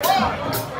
One.